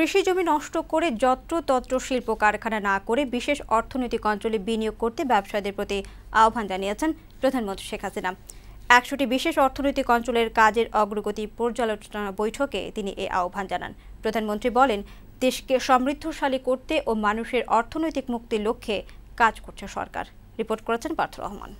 কৃষি জমি নষ্ট করে যত্রতত্র শিল্প কারখানা না করে বিশেষ অর্থনৈতিক অঞ্চলে বিনিয়োগ করতে ব্যবসায়ীদের প্রতি আহ্বান জানিয়েছেন প্রধানমন্ত্রী শেখ হাসিনা। একশোটি বিশেষ অর্থনৈতিক অঞ্চলের কাজের অগ্রগতি পর্যালোচনা বৈঠকে তিনি এ আহ্বান জানান। প্রধানমন্ত্রী বলেন, দেশকে সমৃদ্ধশালী করতে ও মানুষের অর্থনৈতিক মুক্তির লক্ষ্যে কাজ করছে সরকার। রিপোর্ট করেছেন পার্থ রহমান।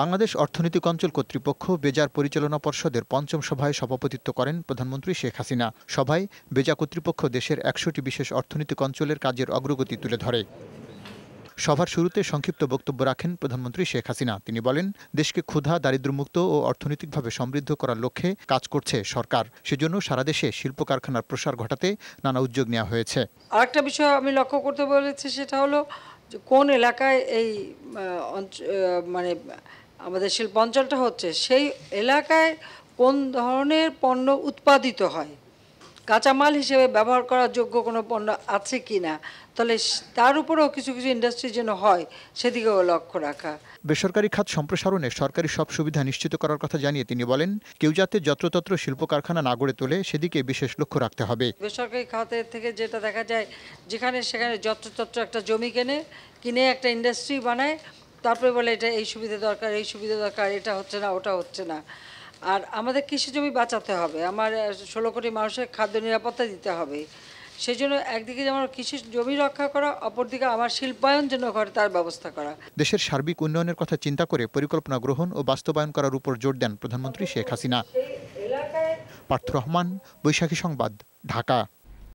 বাংলাদেশ অর্থনৈতিক অঞ্চল কর্তৃপক্ষ বেজার পরিচালনা পর্ষদের পঞ্চম সভায় সভাপতিত্ব করেন প্রধানমন্ত্রী শেখ হাসিনা। সভায় বেজা কর্তৃপক্ষ দেশের একশোটি বিশেষ অর্থনৈতিক অঞ্চলের কাজের অগ্রগতি তুলে ধরে। সভার শুরুতে সংক্ষিপ্ত বক্তব্য রাখেন প্রধানমন্ত্রী শেখ হাসিনা। তিনি বলেন, দেশকে ক্ষুধা, দারিদ্র্যমুক্ত ও অর্থনৈতিকভাবে সমৃদ্ধ করার লক্ষ্যে কাজ করছে সরকার। সেজন্য সারা দেশে শিল্প কারখানার প্রসার ঘটাতে নানা উদ্যোগ নেওয়া হয়েছে। আরেকটা বিষয় আমি লক্ষ্য করতে বলেছি সেটা হলো কোন এলাকায় এই মানে আমাদের শিল্প অঞ্চলটা হচ্ছে সেই এলাকায় কোন ধরনের পণ্য উৎপাদিত হয়? কাঁচামাল হিসেবে ব্যবহার করার যোগ্য কোনো পণ্য আছে কি না? তাহলে তার উপরেও কিছু কিছু ইন্ডাস্ট্রি যেন হয় সেদিকেও লক্ষ্য রাখা। বেসরকারি খাত সম্প্রসারণে সরকারি সব সুবিধা নিশ্চিত করার কথা জানিয়ে তিনি বলেন কেউ যাতে যত্রতত্র শিল্প কারখানা না গড়ে তোলে সেদিকে বিশেষ লক্ষ্য রাখতে হবে। বেসরকারি খাতের থেকে যেটা দেখা যায় যেখানে সেখানে যত্রতত্র একটা জমি কেনে কিনে একটা ইন্ডাস্ট্রি বানায় তারপরে বলে এটা এই সুবিধা দরকার, এই সুবিধা দরকার, এটা হচ্ছে না, ওটা হচ্ছে না। আর আমাদের কৃষি জমি বাঁচাতে হবে। আমার ষোলো কোটি মানুষের খাদ্য নিরাপত্তা দিতে হবে। সেই জন্য একদিকে যেমন কৃষি জমি রক্ষা করা, অপরদিকে আমার শিল্পায়ন যেন ঘরে তার ব্যবস্থা করা। দেশের সার্বিক উন্নয়নের কথা চিন্তা করে পরিকল্পনা গ্রহণ ও বাস্তবায়ন করার উপর জোর দেন প্রধানমন্ত্রী শেখ হাসিনা। পার্থ রহমান, বৈশাখী সংবাদ, ঢাকা।